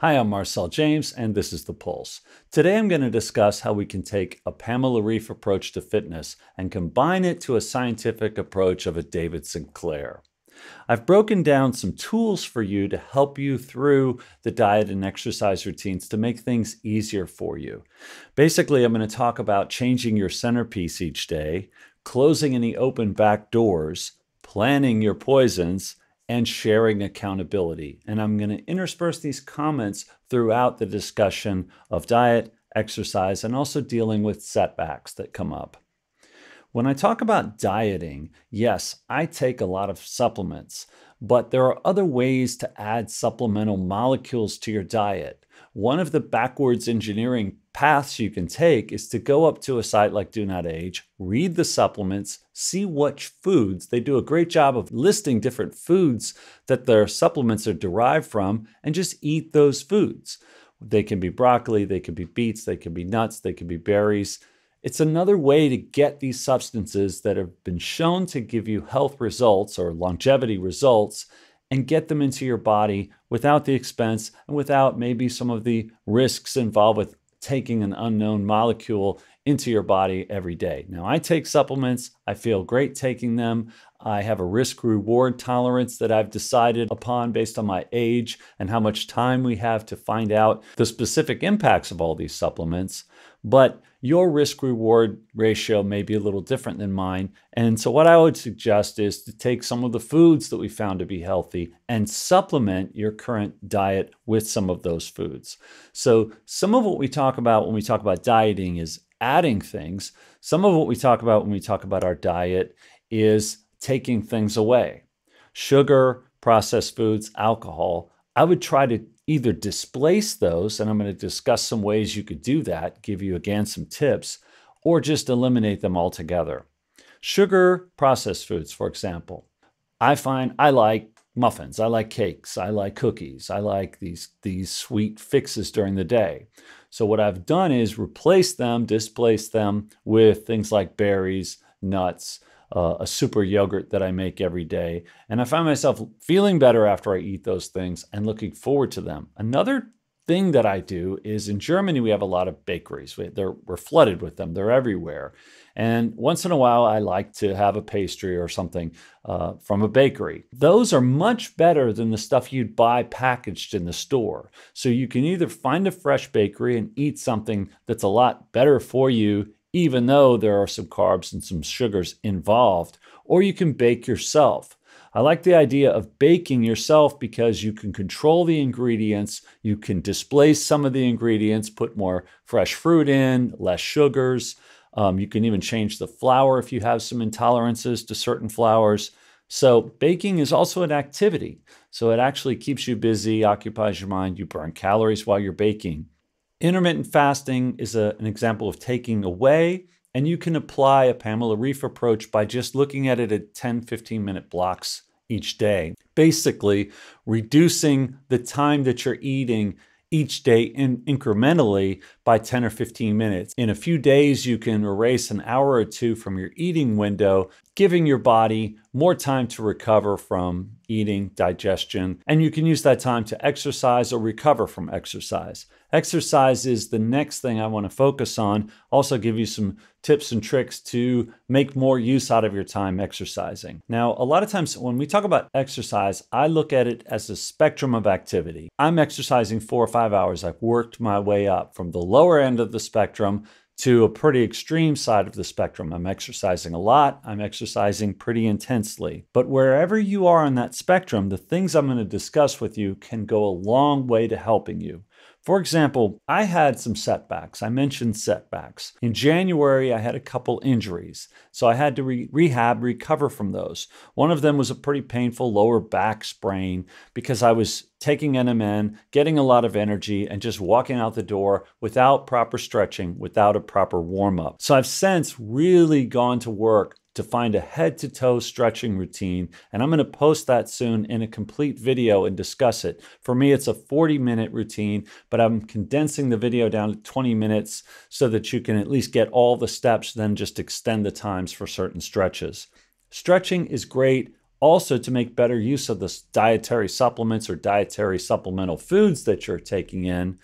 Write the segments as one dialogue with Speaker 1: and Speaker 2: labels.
Speaker 1: Hi, I'm Marcel James, and this is The Pulse. Today I'm going to discuss how we can take a Pamela Reif approach to fitness and combine it to a scientific approach of a David Sinclair. I've broken down some tools for you to help you through the diet and exercise routines to make things easier for you. Basically, I'm going to talk about changing your centerpiece each day, closing any open back doors, planning your poisons, and sharing accountability. And I'm going to intersperse these comments throughout the discussion of diet, exercise, and also dealing with setbacks that come up. When I talk about dieting, yes, I take a lot of supplements, but there are other ways to add supplemental molecules to your diet. One of the backwards engineering paths you can take is to go up to a site like Do Not Age, read the supplements, see which foods. They do a great job of listing different foods that their supplements are derived from and just eat those foods. They can be broccoli, they can be beets, they can be nuts, they can be berries. It's another way to get these substances that have been shown to give you health results or longevity results and get them into your body without the expense and without maybe some of the risks involved with taking an unknown molecule into your body every day. Now, I take supplements, I feel great taking them. I have a risk reward tolerance that I've decided upon based on my age and how much time we have to find out the specific impacts of all these supplements. But your risk reward ratio may be a little different than mine. And so, what I would suggest is to take some of the foods that we found to be healthy and supplement your current diet with some of those foods. So, some of what we talk about when we talk about dieting is adding things. Some of what we talk about when we talk about our diet is taking things away sugar, processed foods, alcohol. I would try to either displace those, and I'm going to discuss some ways you could do that, give you again some tips, or just eliminate them altogether. Sugar processed foods, for example. I find I like muffins, I like cakes, I like cookies, I like these, these sweet fixes during the day. So, what I've done is replace them, displace them with things like berries, nuts, uh, a super yogurt that I make every day. And I find myself feeling better after I eat those things and looking forward to them. Another thing that I do is in Germany, we have a lot of bakeries. We, are flooded with them, they're everywhere. And once in a while, I like to have a pastry or something uh, from a bakery. Those are much better than the stuff you'd buy packaged in the store. So you can either find a fresh bakery and eat something that's a lot better for you even though there are some carbs and some sugars involved, or you can bake yourself. I like the idea of baking yourself because you can control the ingredients, you can displace some of the ingredients, put more fresh fruit in, less sugars. Um, you can even change the flour if you have some intolerances to certain flours. So, baking is also an activity. So, it actually keeps you busy, occupies your mind, you burn calories while you're baking. Intermittent fasting is a, an example of taking away, and you can apply a Pamela Reif approach by just looking at it at 10, 15 minute blocks each day. Basically, reducing the time that you're eating each day in incrementally by 10 or 15 minutes. In a few days, you can erase an hour or two from your eating window, giving your body more time to recover from eating, digestion, and you can use that time to exercise or recover from exercise. Exercise is the next thing I want to focus on. Also, give you some tips and tricks to make more use out of your time exercising. Now, a lot of times when we talk about exercise, I look at it as a spectrum of activity. I'm exercising four or five hours. I've worked my way up from the lower end of the spectrum to a pretty extreme side of the spectrum. I'm exercising a lot, I'm exercising pretty intensely. But wherever you are on that spectrum, the things I'm going to discuss with you can go a long way to helping you. For example, I had some setbacks. I mentioned setbacks. In January, I had a couple injuries, so I had to re- rehab, recover from those. One of them was a pretty painful lower back sprain because I was taking NMN, getting a lot of energy, and just walking out the door without proper stretching, without a proper warm up. So I've since really gone to work to find a head to toe stretching routine. And I'm going to post that soon in a complete video and discuss it. For me, it's a 40 minute routine, but I'm condensing the video down to 20 minutes so that you can at least get all the steps, then just extend the times for certain stretches. Stretching is great also to make better use of the dietary supplements or dietary supplemental foods that you're taking in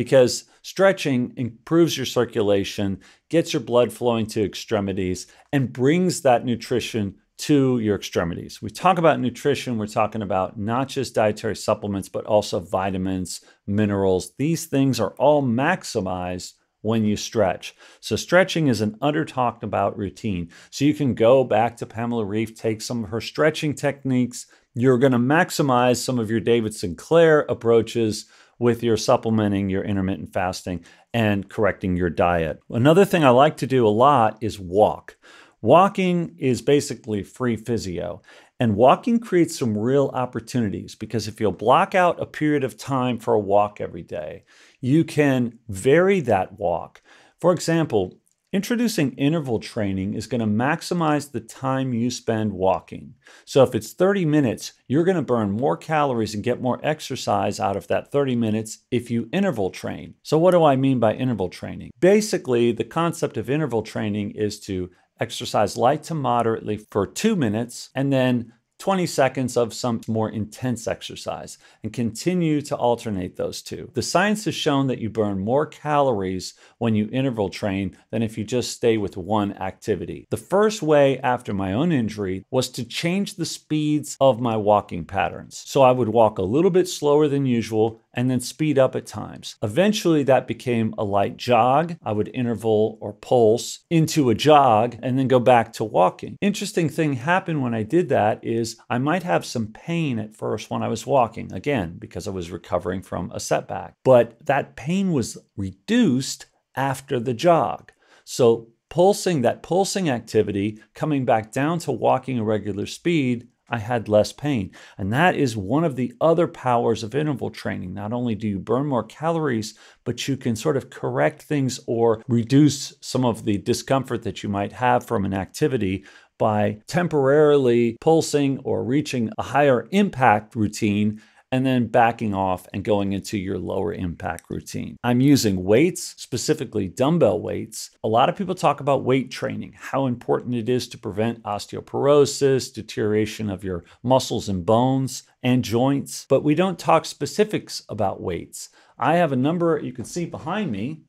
Speaker 1: because stretching improves your circulation, gets your blood flowing to extremities, and brings that nutrition to your extremities. We talk about nutrition, we're talking about not just dietary supplements, but also vitamins, minerals. These things are all maximized when you stretch. So, stretching is an under talked about routine. So, you can go back to Pamela Reif, take some of her stretching techniques. You're going to maximize some of your David Sinclair approaches with your supplementing your intermittent fasting and correcting your diet. Another thing I like to do a lot is walk. Walking is basically free physio. And walking creates some real opportunities because if you'll block out a period of time for a walk every day, you can vary that walk. For example, Introducing interval training is going to maximize the time you spend walking. So if it's 30 minutes, you're going to burn more calories and get more exercise out of that 30 minutes if you interval train. So what do I mean by interval training? Basically, the concept of interval training is to exercise light to moderately for two minutes and then 20 seconds of some more intense exercise and continue to alternate those two. The science has shown that you burn more calories when you interval train than if you just stay with one activity. The first way after my own injury was to change the speeds of my walking patterns. So I would walk a little bit slower than usual and then speed up at times. Eventually, that became a light jog. I would interval or pulse into a jog and then go back to walking. Interesting thing happened when I did that is I might have some pain at first when I was walking, again, because I was recovering from a setback. But that pain was reduced after the jog. So, pulsing, that pulsing activity, coming back down to walking a regular speed, I had less pain. And that is one of the other powers of interval training. Not only do you burn more calories, but you can sort of correct things or reduce some of the discomfort that you might have from an activity by temporarily pulsing or reaching a higher impact routine and then backing off and going into your lower impact routine. I'm using weights, specifically dumbbell weights. A lot of people talk about weight training, how important it is to prevent osteoporosis, deterioration of your muscles and bones and joints, but we don't talk specifics about weights. I have a number, you can see behind me,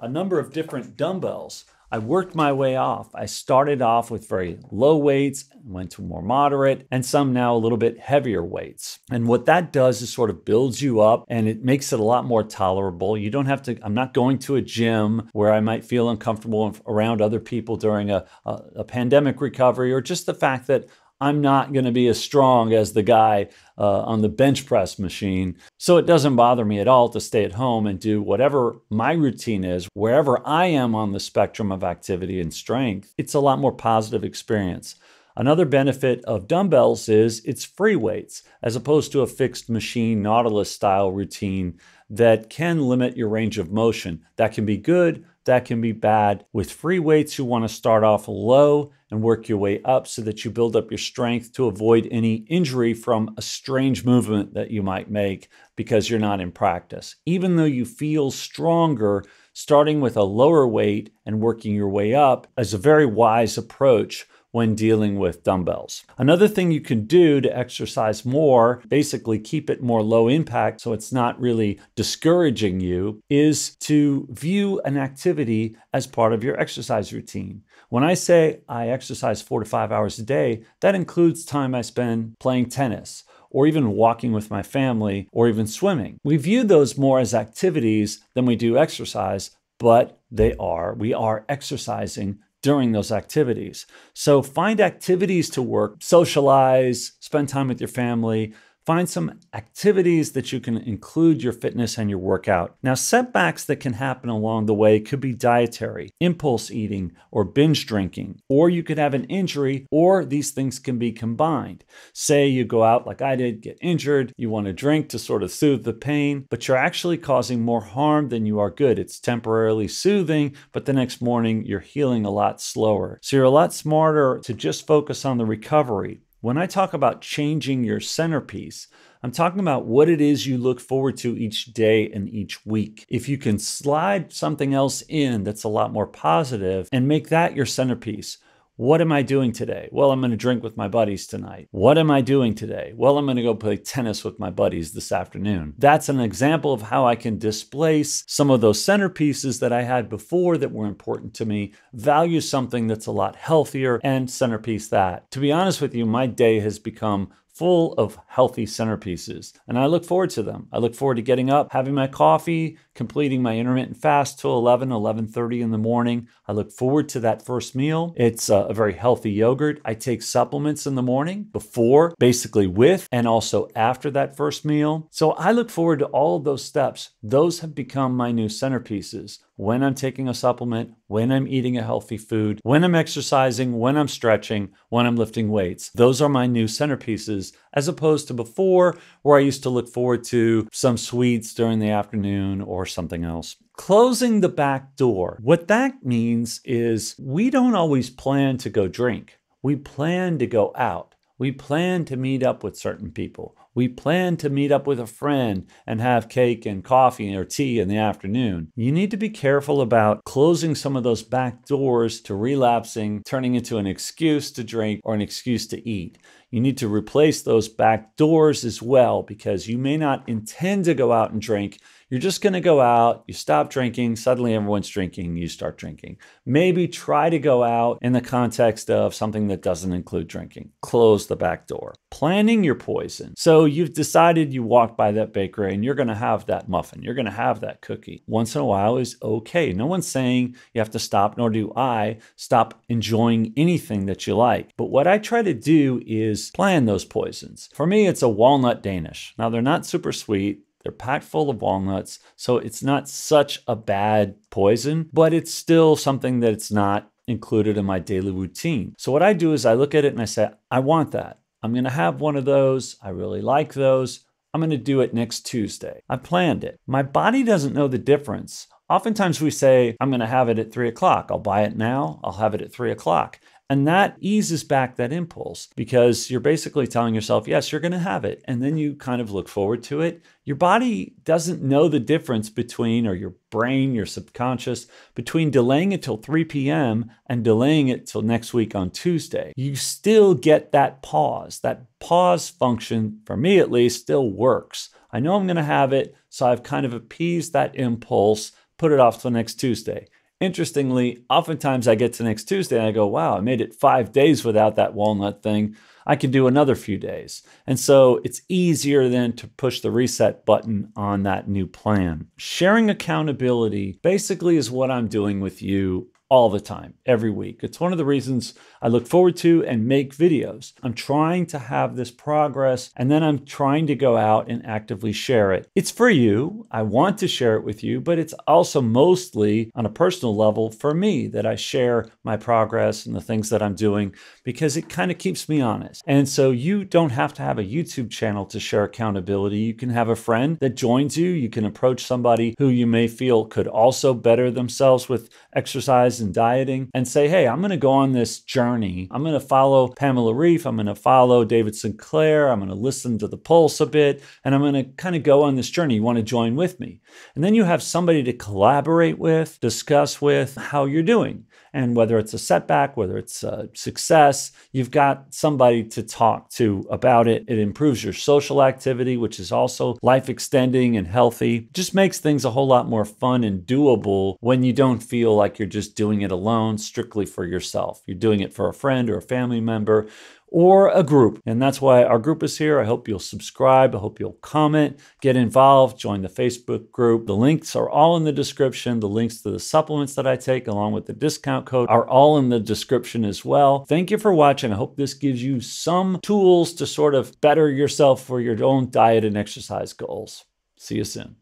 Speaker 1: a number of different dumbbells. I worked my way off. I started off with very low weights, went to more moderate, and some now a little bit heavier weights. And what that does is sort of builds you up and it makes it a lot more tolerable. You don't have to, I'm not going to a gym where I might feel uncomfortable around other people during a, a, a pandemic recovery or just the fact that I'm not going to be as strong as the guy uh, on the bench press machine. So it doesn't bother me at all to stay at home and do whatever my routine is, wherever I am on the spectrum of activity and strength. It's a lot more positive experience. Another benefit of dumbbells is it's free weights as opposed to a fixed machine Nautilus style routine that can limit your range of motion. That can be good, that can be bad. With free weights, you want to start off low and work your way up so that you build up your strength to avoid any injury from a strange movement that you might make because you're not in practice. Even though you feel stronger, starting with a lower weight and working your way up is a very wise approach when dealing with dumbbells. Another thing you can do to exercise more, basically keep it more low impact so it's not really discouraging you, is to view an activity as part of your exercise routine. When I say I exercise four to five hours a day, that includes time I spend playing tennis or even walking with my family, or even swimming. We view those more as activities than we do exercise, but they are. We are exercising during those activities. So find activities to work, socialize, spend time with your family, Find some activities that you can include your fitness and your workout. Now, setbacks that can happen along the way could be dietary, impulse eating, or binge drinking, or you could have an injury, or these things can be combined. Say you go out like I did, get injured, you want to drink to sort of soothe the pain, but you're actually causing more harm than you are good. It's temporarily soothing, but the next morning you're healing a lot slower. So you're a lot smarter to just focus on the recovery. When I talk about changing your centerpiece, I'm talking about what it is you look forward to each day and each week. If you can slide something else in that's a lot more positive and make that your centerpiece, What am I doing today? Well, I'm going to drink with my buddies tonight. What am I doing today? Well, I'm going to go play tennis with my buddies this afternoon. That's an example of how I can displace some of those centerpieces that I had before that were important to me, value something that's a lot healthier, and centerpiece that. To be honest with you, my day has become full of healthy centerpieces. And I look forward to them. I look forward to getting up, having my coffee, completing my intermittent fast till 11, 11.30 in the morning. I look forward to that first meal. It's a, a very healthy yogurt. I take supplements in the morning before, basically with, and also after that first meal. So I look forward to all of those steps. Those have become my new centerpieces when I'm taking a supplement, when I'm eating a healthy food, when I'm exercising, when I'm stretching, when I'm lifting weights. Those are my new centerpieces, as opposed to before, where I used to look forward to some sweets during the afternoon or something else. Closing the back door. What that means is we don't always plan to go drink, we plan to go out. We plan to meet up with certain people. We plan to meet up with a friend and have cake and coffee or tea in the afternoon. You need to be careful about closing some of those back doors to relapsing, turning into an excuse to drink or an excuse to eat. You need to replace those back doors as well because you may not intend to go out and drink. You're just going to go out, you stop drinking, suddenly everyone's drinking, you start drinking. Maybe try to go out in the context of something that doesn't include drinking. Close the back door. Planning your poison. So you've decided you walk by that bakery and you're going to have that muffin, you're going to have that cookie. Once in a while is okay. No one's saying you have to stop, nor do I stop enjoying anything that you like. But what I try to do is plan those poisons. For me, it's a walnut Danish. Now, they're not super sweet. They're packed full of walnuts, so it's not such a bad poison, but it's still something that it's not included in my daily routine. So what I do is I look at it and I say, I want that. I'm going to have one of those. I really like those. I'm going to do it next Tuesday. I planned it. My body doesn't know the difference. Oftentimes we say, I'm going to have it at three o'clock. I'll buy it now. I'll have it at three o'clock. And that eases back that impulse because you're basically telling yourself, yes, you're going to have it. And then you kind of look forward to it. Your body doesn't know the difference between, or your brain, your subconscious, between delaying it till 3 p.m. and delaying it till next week on Tuesday. You still get that pause. That pause function, for me at least, still works. I know I'm going to have it, so I've kind of appeased that impulse, put it off till next Tuesday. Interestingly, oftentimes I get to next Tuesday and I go, wow, I made it five days without that walnut thing. I can do another few days. And so it's easier then to push the reset button on that new plan. Sharing accountability basically is what I'm doing with you all the time, every week. It's one of the reasons I look forward to and make videos. I'm trying to have this progress and then I'm trying to go out and actively share it. It's for you. I want to share it with you, but it's also mostly on a personal level for me that I share my progress and the things that I'm doing because it kind of keeps me honest. And so you don't have to have a YouTube channel to share accountability. You can have a friend that joins you. You can approach somebody who you may feel could also better themselves with exercise and dieting and say, hey, I'm going to go on this journey. I'm going to follow Pamela Reif. I'm going to follow David Sinclair. I'm going to listen to the pulse a bit, and I'm going to kind of go on this journey. You want to join with me? And then you have somebody to collaborate with, discuss with how you're doing. And whether it's a setback, whether it's a success, you've got somebody to talk to about it. It improves your social activity, which is also life extending and healthy. Just makes things a whole lot more fun and doable when you don't feel like you're just doing it alone strictly for yourself. You're doing it for a friend or a family member or a group. And that's why our group is here. I hope you'll subscribe. I hope you'll comment, get involved, join the Facebook group. The links are all in the description. The links to the supplements that I take, along with the discount code, are all in the description as well. Thank you for watching. I hope this gives you some tools to sort of better yourself for your own diet and exercise goals. See you soon.